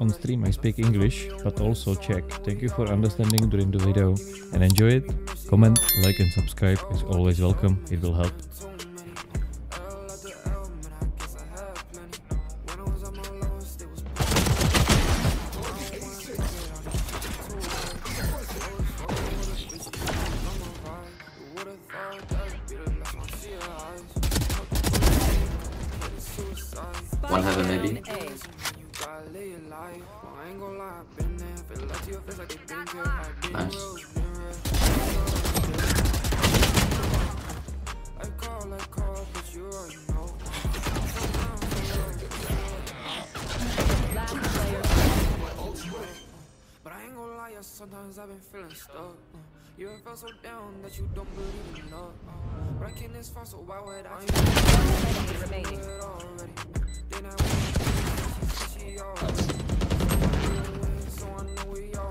on stream I speak English, but also Czech. Thank you for understanding during the video and enjoy it. Comment, like and subscribe is always welcome, it will help. One heaven maybe. Nice. Real, been real. I call, I call, but I ain't gonna lie, yeah, sometimes I've been feeling stuck. You ever felt so down that you don't believe in love? But I came this far, so why would I? enemy remaining. She already. So I know we already.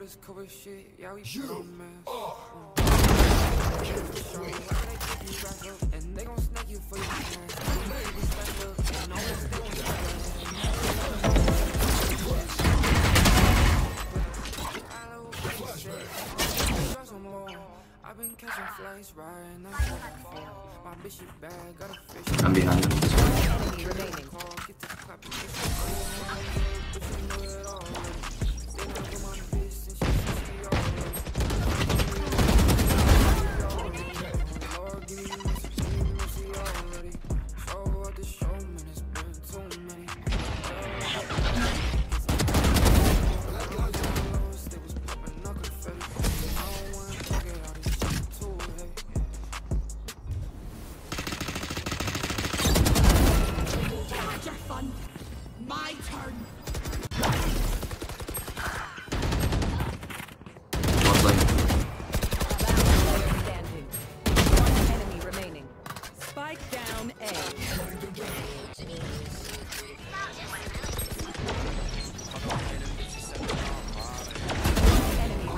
This cover shit, yeah, we put on mask. And they gon' snake you for your ass. And always they gon' stack up. I've been catching flights riding that fucking phone. My bitch she bad, got a fish. I'm behind him.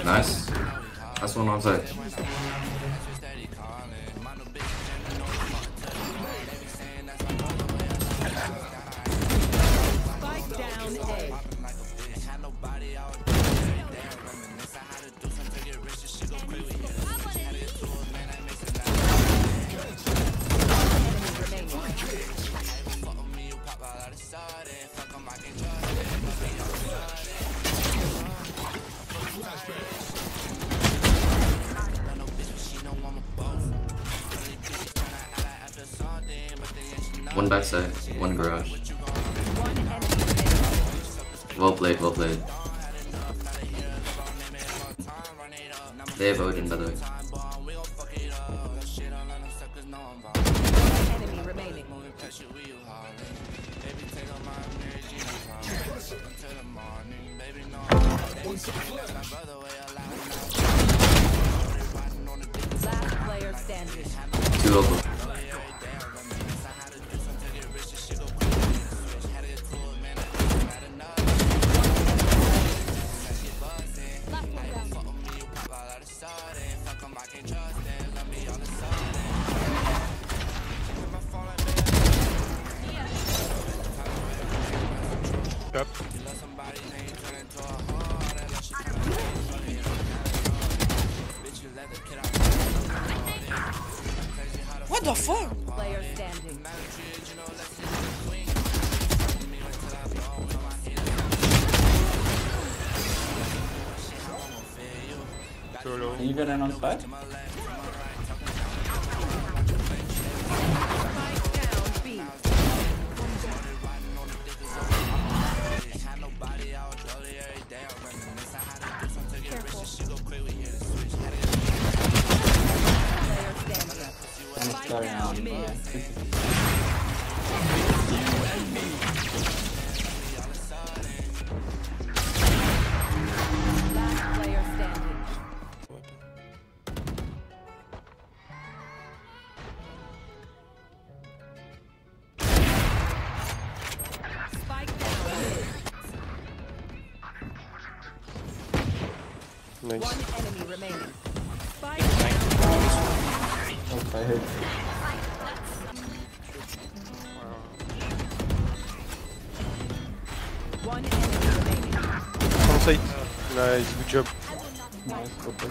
Nice. That's one outside. One backside. One garage. Well played, well played. They have Odin, by the way. Enemy remaining. Last player standing. Two local. What the fuck? Player standing. Can you get in on side? Spike down B. Player standing. I'm Spike starting down on mid. Last player standing. Nice. One enemy remaining. Oh, I hate one enemy remaining. On site. Nice, good job. Nice, okay.